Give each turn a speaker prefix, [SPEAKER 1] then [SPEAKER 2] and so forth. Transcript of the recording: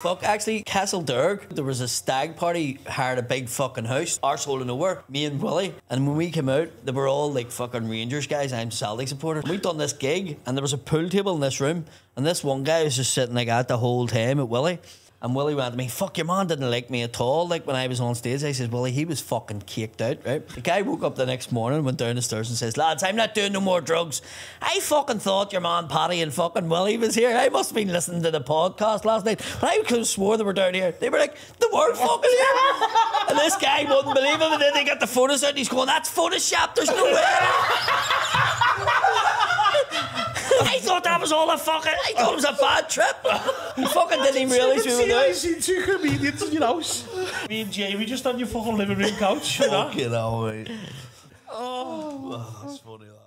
[SPEAKER 1] Fuck, actually, Castle Derg, there was a stag party, hired a big fucking house, arsehole of nowhere, me and Willie. And when we came out, they were all like fucking Rangers guys. I'm Celtic supporter. We'd done this gig, and there was a pool table in this room, and this one guy was just sitting like that the whole time at Willie. And Willie went to me, fuck, your man didn't like me at all. Like when I was on stage, I says, Willie, he was fucking caked out, right? The guy woke up the next morning, went down the stairs and says, lads, I'm not doing no more drugs. I fucking thought your man Paddy and fucking Willie was here. I must have been listening to the podcast last night. But I could have swore they were down here. They were like, the were fucking here. and this guy wouldn't believe him. And then they got the photos out and he's going, that's Photoshop. There's no way. I thought that was all a fucking. I thought it was a bad trip. He fucking didn't realise we were
[SPEAKER 2] See, I
[SPEAKER 1] there.
[SPEAKER 2] seen two comedians in your house. Me and Jamie just on your fucking living room couch. You know?
[SPEAKER 3] Fucking hell, mate. Oh. oh, that's funny. That.